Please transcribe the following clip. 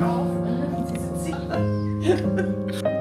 Auf 50.